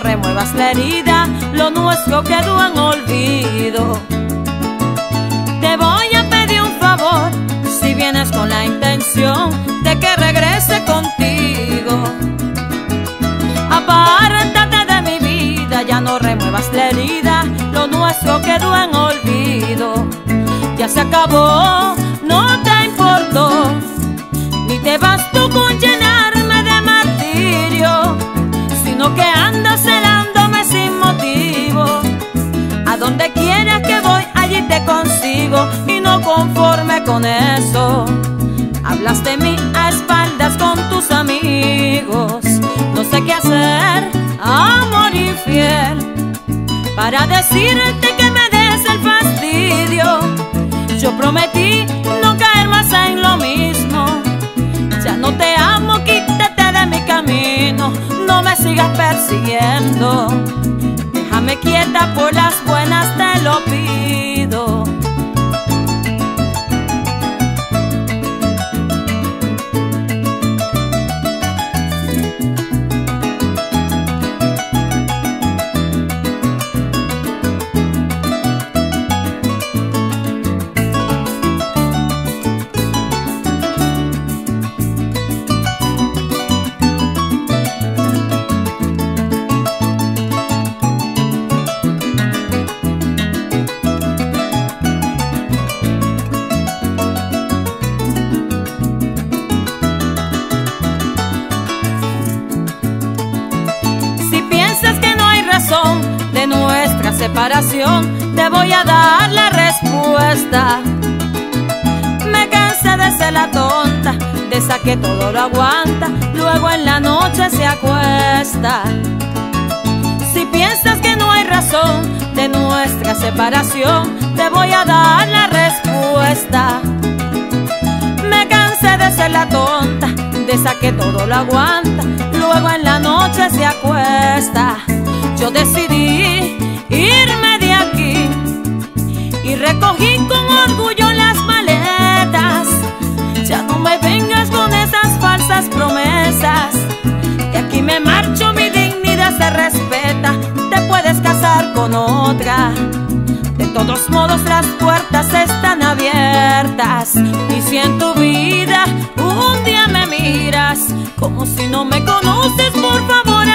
remuevas la herida, lo nuestro quedó en olvido. Te voy a pedir un favor, si vienes con la intención de que regrese contigo. Apártate de mi vida, ya no remuevas la herida, lo nuestro quedó en olvido. Ya se acabó, no te importó, ni te vas tú con llenarme de martirio, sino que con eso. Hablas de mí a espaldas con tus amigos. No sé qué hacer, amor infiel, para decirte que me des el fastidio. Yo prometí no caer más en lo mismo. Ya no te amo, quítate de mi camino. No me sigas persiguiendo. Déjame quieta por las buenas, te lo pido. Separación, te voy a dar la respuesta. Me cansé de ser la tonta, de que todo lo aguanta, luego en la noche se acuesta. Si piensas que no hay razón de nuestra separación, te voy a dar la respuesta. Me cansé de ser la tonta, de que todo lo aguanta, luego en la noche se acuesta. Yo decidí me vengas con esas falsas promesas. De aquí me marcho, mi dignidad se respeta. Te puedes casar con otra. De todos modos las puertas están abiertas Y si en tu vida un día me miras Como si no me conoces, por favor